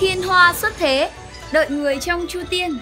Thiên hoa xuất thế, đợi người trong chu tiên.